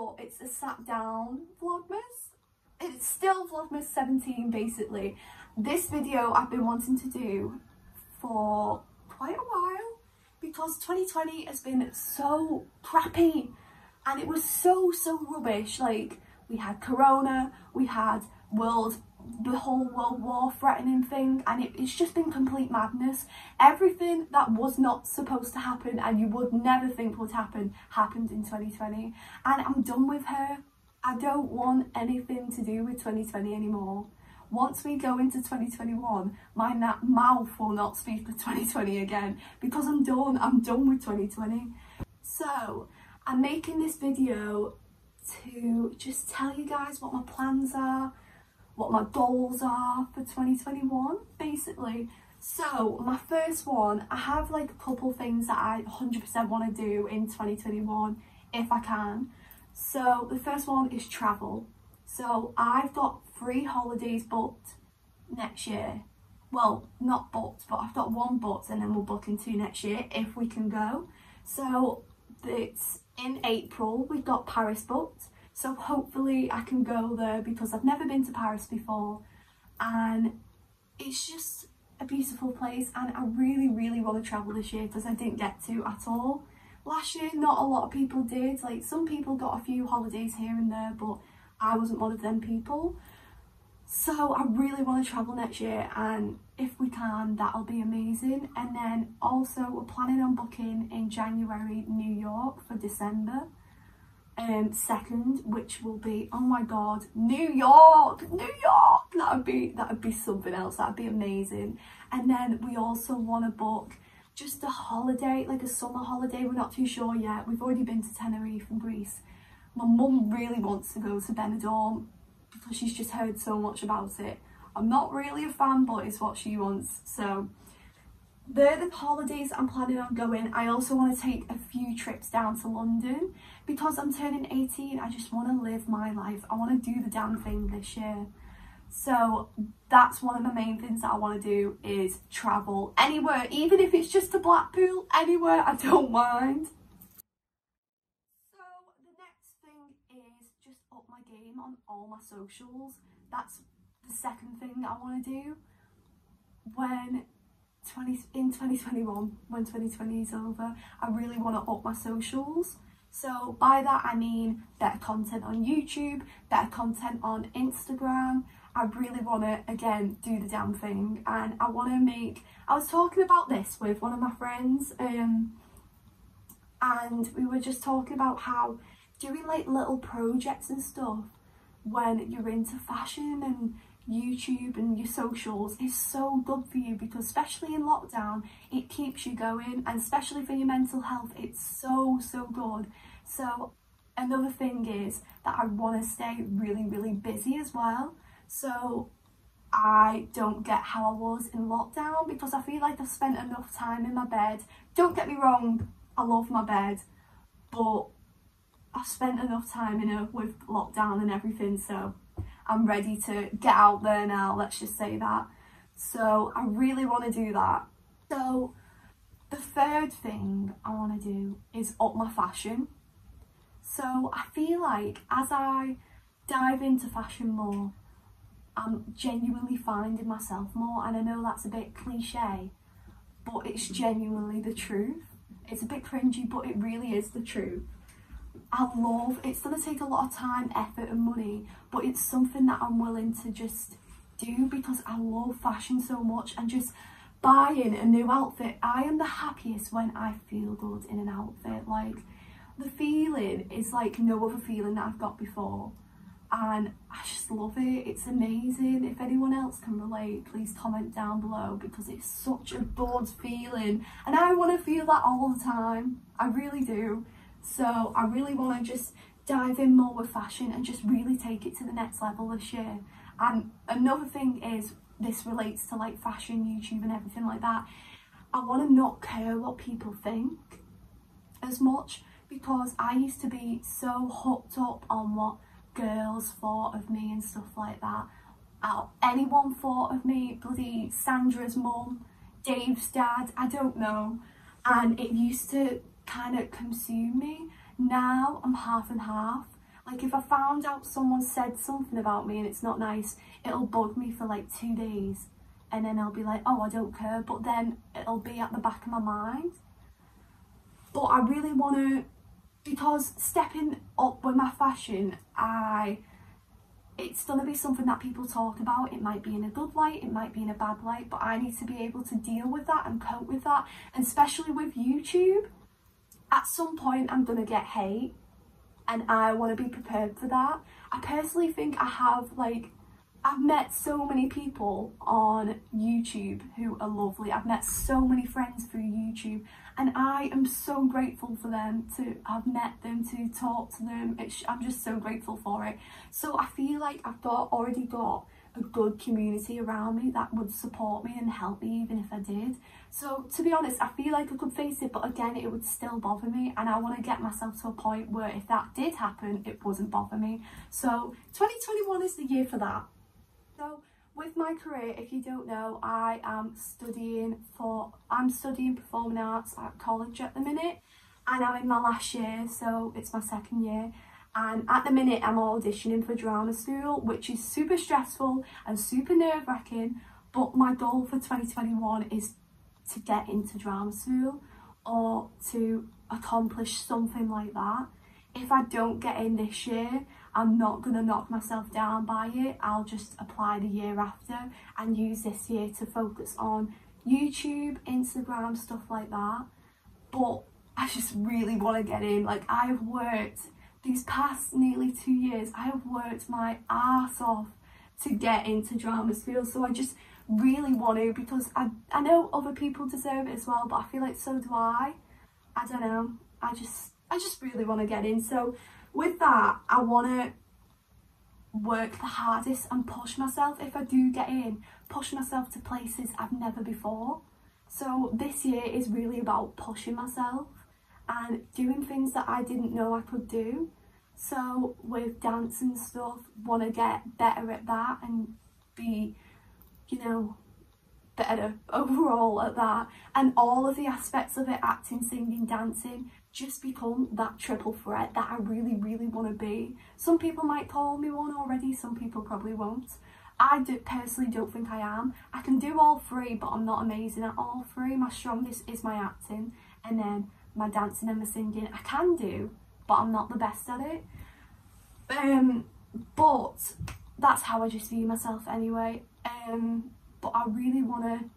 but it's a sat down Vlogmas. It's still Vlogmas 17 basically. This video I've been wanting to do for quite a while because 2020 has been so crappy and it was so, so rubbish. Like we had Corona, we had world the whole world war threatening thing and it, it's just been complete madness. Everything that was not supposed to happen and you would never think would happen happened in 2020 and i'm done with her. I don't want anything to do with 2020 anymore. Once we go into 2021 my mouth will not speak of 2020 again. Because i'm done i'm done with 2020 so i'm making this video to just tell you guys what my plans are what my goals are for 2021 basically. So my first one i have like a couple things that i 100% want to do in 2021 if i can. So the first one is travel. So i've got three holidays booked next year. Well not booked but i've got one booked and then we'll book into next year if we can go. So it's in april we've got paris booked so hopefully I can go there because I've never been to Paris before and it's just a beautiful place and I really, really want to travel this year because I didn't get to at all. Last year, not a lot of people did. Like some people got a few holidays here and there, but I wasn't one of them people. So I really want to travel next year and if we can, that'll be amazing. And then also we're planning on booking in January, New York for December um, second, which will be, oh my god, New York, New York, that would be, that would be something else, that'd be amazing. And then we also want to book just a holiday, like a summer holiday, we're not too sure yet. We've already been to Tenerife and Greece. My mum really wants to go to Benidorm because she's just heard so much about it. I'm not really a fan, but it's what she wants, so they're the holidays I'm planning on going. I also want to take a few trips down to London because I'm turning 18. I just want to live my life. I want to do the damn thing this year. So that's one of the main things that I want to do is travel anywhere, even if it's just to Blackpool, anywhere, I don't mind. So the next thing is just up my game on all my socials. That's the second thing I want to do. When 20 in 2021 when 2020 is over I really want to up my socials. So by that I mean better content on YouTube better content on Instagram. I really want to again do the damn thing. And I want to make I was talking about this with one of my friends um and we were just talking about how doing like little projects and stuff when you're into fashion and YouTube and your socials is so good for you because especially in lockdown it keeps you going and especially for your mental health it's so so good. So another thing is that I want to stay really really busy as well. So I don't get how I was in lockdown because I feel like I've spent enough time in my bed. Don't get me wrong I love my bed but I've spent enough time in it with lockdown and everything so I'm ready to get out there now, let's just say that. So I really want to do that. So the third thing I want to do is up my fashion. So I feel like as I dive into fashion more, I'm genuinely finding myself more and I know that's a bit cliche, but it's genuinely the truth. It's a bit cringy, but it really is the truth. I love, it's going to take a lot of time, effort and money, but it's something that I'm willing to just do because I love fashion so much and just buying a new outfit. I am the happiest when I feel good in an outfit. Like the feeling is like no other feeling that I've got before. And I just love it. It's amazing. If anyone else can relate, please comment down below because it's such a good feeling. And I want to feel that all the time. I really do. So I really want to just dive in more with fashion and just really take it to the next level this year. And another thing is, this relates to like fashion, YouTube and everything like that. I want to not care what people think as much because I used to be so hooked up on what girls thought of me and stuff like that. Uh, anyone thought of me, bloody Sandra's mum, Dave's dad, I don't know. And it used to kind of consume me. Now I'm half and half. Like if I found out someone said something about me and it's not nice, it'll bug me for like two days. And then I'll be like, oh, I don't care. But then it'll be at the back of my mind. But I really want to, because stepping up with my fashion, I it's going to be something that people talk about. It might be in a good light, it might be in a bad light, but I need to be able to deal with that and cope with that. And especially with YouTube, at some point I'm to get hate and I want to be prepared for that. I personally think I have like I've met so many people on YouTube who are lovely. I've met so many friends through YouTube and I am so grateful for them to have met them, to talk to them. It's, I'm just so grateful for it. So I feel like I've got already got a good community around me that would support me and help me even if I did. So to be honest, I feel like I could face it, but again, it would still bother me. And I want to get myself to a point where if that did happen, it wouldn't bother me. So 2021 is the year for that. So with my career, if you don't know, I am studying for, I'm studying performing arts at college at the minute and I'm in my last year, so it's my second year. And at the minute, I'm auditioning for drama school, which is super stressful and super nerve wracking. But my goal for 2021 is to get into drama school or to accomplish something like that. If I don't get in this year, I'm not going to knock myself down by it. I'll just apply the year after and use this year to focus on YouTube, Instagram, stuff like that. But I just really want to get in. Like I've worked these past nearly two years, I have worked my ass off to get into drama school. So I just really want to because I, I know other people deserve it as well, but I feel like so do I. I don't know. I just I just really want to get in. So with that, I want to work the hardest and push myself if I do get in, push myself to places I've never before. So this year is really about pushing myself and doing things that I didn't know I could do. So with dance and stuff, want to get better at that and be, you know, better overall at that. And all of the aspects of it, acting, singing, dancing, just become that triple threat that I really, really want to be. Some people might call me one already, some people probably won't. I do, personally don't think I am. I can do all three, but I'm not amazing at all three. My strongest is my acting, and then my dancing and my singing. I can do, but I'm not the best at it. Um, but that's how I just view myself anyway. Um, but I really want to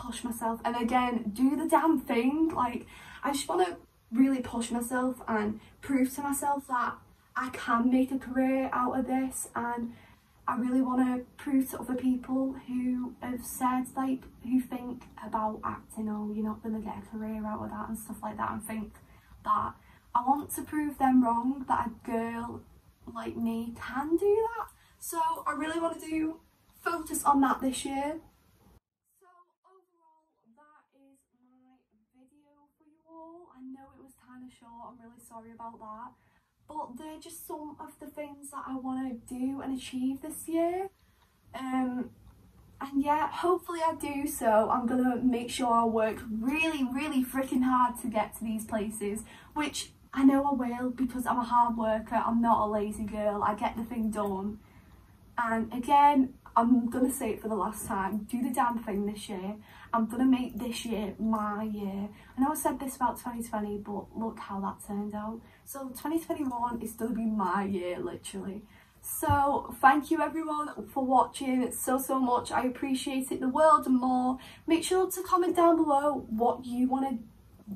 push myself, and again, do the damn thing. Like, I just want to really push myself and prove to myself that I can make a career out of this and I really want to prove to other people who have said like who think about acting oh you're not going to get a career out of that and stuff like that and think that I want to prove them wrong that a girl like me can do that so I really want to do focus on that this year so overall that is my video for you all I know it was kind of short. I'm really sorry about that. But they're just some of the things that I want to do and achieve this year. Um, and yeah, hopefully I do so. I'm to make sure I work really, really freaking hard to get to these places, which I know I will because I'm a hard worker. I'm not a lazy girl. I get the thing done. And again, I'm to say it for the last time, do the damn thing this year. I'm to make this year my year. I know I said this about 2020, but look how that turned out. So 2021 is to be my year, literally. So thank you everyone for watching so, so much. I appreciate it the world and more. Make sure to comment down below what you want to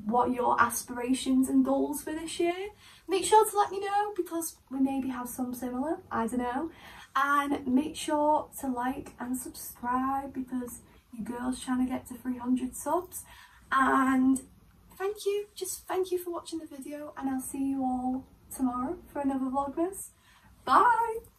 what your aspirations and goals for this year. Make sure to let me know because we maybe have some similar, I don't know and make sure to like and subscribe because your girl's trying to get to 300 subs. And thank you just thank you for watching the video and I'll see you all tomorrow for another vlogmas. Bye